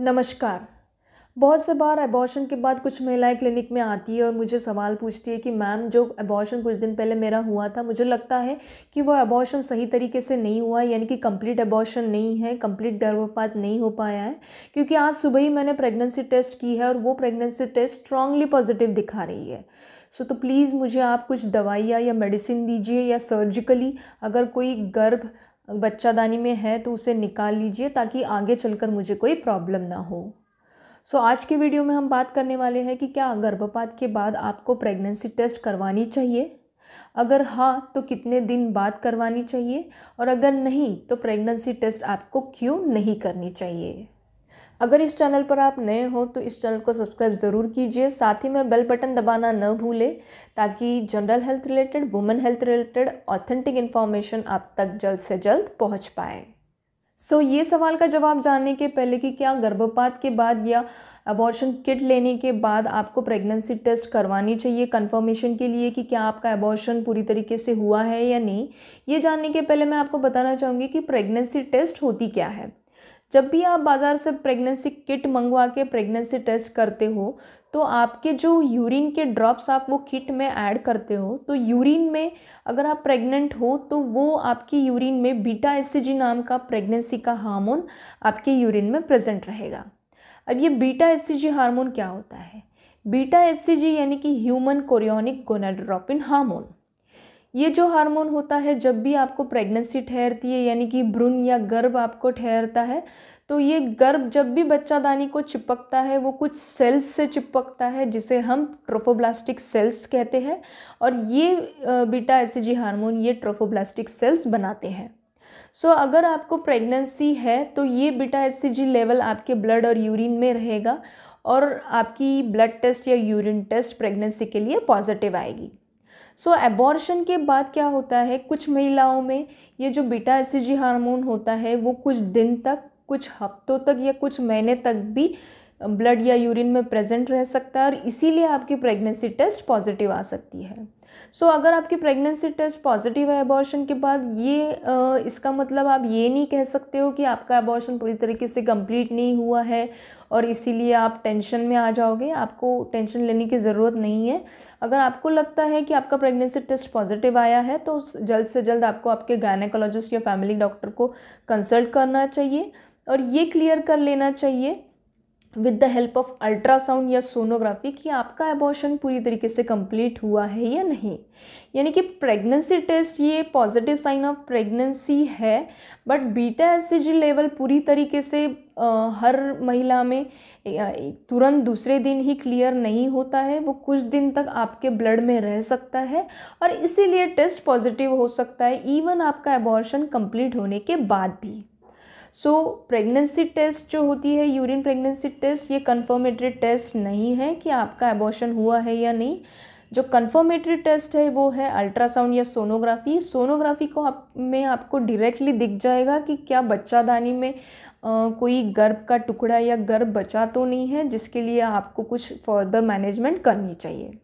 नमस्कार। बहुत से बार एबॉर्शन के बाद कुछ महिलाएँ क्लिनिक में आती है और मुझे सवाल पूछती है कि मैम जो एबॉर्शन कुछ दिन पहले मेरा हुआ था मुझे लगता है कि वो एबॉर्शन सही तरीके से नहीं हुआ यानी कि कंप्लीट एबॉर्शन नहीं है कंप्लीट गर्भपात नहीं हो पाया है क्योंकि आज सुबह ही मैंने प्रेगनेंसी टेस्ट की है और वो प्रेगनेंसी टेस्ट स्ट्रांगली पॉजिटिव दिखा रही है। सो so, तो प्लीज़ मुझे आप कुछ दवाइयाँ या मेडिसिन दीजिए या सर्जिकली अगर कोई गर्भ बच्चादानी में है तो उसे निकाल लीजिए ताकि आगे चलकर मुझे कोई प्रॉब्लम ना हो। सो so, आज के वीडियो में हम बात करने वाले हैं कि क्या गर्भपात के बाद आपको प्रेगनेंसी टेस्ट करवानी चाहिए? अगर हाँ तो कितने दिन बाद करवानी चाहिए? और अगर नहीं तो प्रेगनेंसी टेस्ट आपको क्यों नहीं करनी चाहिए? अगर इस चैनल पर आप नए हो तो इस चैनल को सब्सक्राइब ज़रूर कीजिए। साथ ही में बेल बटन दबाना न भूलें ताकि general health related women health related authentic information आप तक जल्द से जल्द पहुँच पाए। सो so, ये सवाल का जवाब जानने के पहले कि क्या गर्भपात के बाद या अबॉर्शन किट लेने के बाद आपको प्रेगनेंसी टेस्ट करवानी चाहिए? कंफर्मेशन के लिए कि क्या आपका अबॉर्शन पूरी तरीके से हुआ है या नहीं? ये जानने के पहले मैं आपको बताना चाहूँगी कि प्रेगनेंसी टेस्ट होती क्या है। जब भी आप बाज़ार से प्रेगनेंसी किट मंगवा के प्रेगनेंसी टेस्ट करते हो तो आपके जो यूरिन के ड्रॉप्स आप वो किट में ऐड करते हो तो यूरिन में अगर आप प्रेग्नेंट हो तो वो आपकी यूरिन में बीटा एस नाम का प्रेगनेंसी का हार्मोन आपके यूरिन में प्रेजेंट रहेगा। अब ये बीटा एस हार्मोन क्या होता है? बीटा एस यानी कि ह्यूमन कोरियोनिक गोनाड्रोपिन हार्मोन ये जो हार्मोन होता है जब भी आपको प्रेगनेंसी ठहरती है यानी कि भ्रूण या गर्भ आपको ठहरता है तो ये गर्भ जब भी बच्चादानी को चिपकता है वो कुछ सेल्स से चिपकता है जिसे हम ट्रोफोब्लास्टिक सेल्स कहते हैं और ये बीटा एस हार्मोन ये ट्रोफोब्लास्टिक सेल्स बनाते हैं। सो so, अगर आपको प्रेगनेंसी है तो ये बीटा एस लेवल आपके ब्लड और यूरिन में रहेगा और आपकी ब्लड टेस्ट या यूरिन टेस्ट प्रेगनेंसी के लिए पॉजिटिव आएगी। सो so, एबॉर्शन के बाद क्या होता है? कुछ महिलाओं में ये जो बीटा एस हार्मोन होता है वो कुछ दिन तक कुछ हफ्तों तक या कुछ महीने तक भी ब्लड या यूरिन में प्रेजेंट रह सकता है और इसीलिए आपकी प्रेगनेंसी टेस्ट पॉजिटिव आ सकती है। सो so, अगर आपकी प्रेगनेंसी टेस्ट पॉजिटिव है अबॉर्शन के बाद ये आ, इसका मतलब आप ये नहीं कह सकते हो कि आपका अबॉर्शन पूरी तरीके से कंप्लीट नहीं हुआ है और इसीलिए आप टेंशन में आ जाओगे। आपको टेंशन लेने की ज़रूरत नहीं है। अगर आपको लगता है कि आपका प्रेगनेंसी टेस्ट पॉजिटिव आया है तो जल्द से जल्द आपको आपके गायनेकोलॉजिस्ट या फैमिली डॉक्टर को कंसल्ट करना चाहिए और ये क्लियर कर लेना चाहिए with the help of ultrasound या सोनोग्राफी कि आपका एबॉर्शन पूरी तरीके से कंप्लीट हुआ है या नहीं? यानी कि प्रेगनेंसी टेस्ट ये पॉजिटिव साइन ऑफ़ प्रेगनेंसी है बट बीटा एस लेवल पूरी तरीके से हर महिला में तुरंत दूसरे दिन ही क्लियर नहीं होता है। वो कुछ दिन तक आपके ब्लड में रह सकता है और इसीलिए टेस्ट पॉजिटिव हो सकता है इवन आपका एबॉर्शन कंप्लीट होने के बाद भी। सो प्रेगनेंसी टेस्ट जो होती है यूरिन प्रेगनेंसी टेस्ट ये कन्फर्मेटरी टेस्ट नहीं है कि आपका एबॉर्शन हुआ है या नहीं। जो कन्फर्मेटरी टेस्ट है वो है अल्ट्रासाउंड या सोनोग्राफी सोनोग्राफी को आप में आपको डायरेक्टली दिख जाएगा कि क्या बच्चादानी में आ, कोई गर्भ का टुकड़ा या गर्भ बचा तो नहीं है जिसके लिए आपको कुछ फर्दर मैनेजमेंट करनी चाहिए।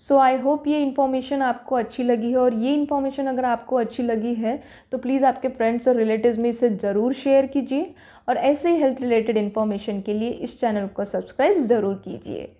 सो आई होप ये इन्फॉर्मेशन आपको अच्छी लगी है और ये इन्फॉर्मेशन अगर आपको अच्छी लगी है तो प्लीज़ आपके फ्रेंड्स और रिलेटिव्स में इसे ज़रूर शेयर कीजिए और ऐसे ही हेल्थ रिलेटेड इन्फॉर्मेशन के लिए इस चैनल को सब्सक्राइब ज़रूर कीजिए।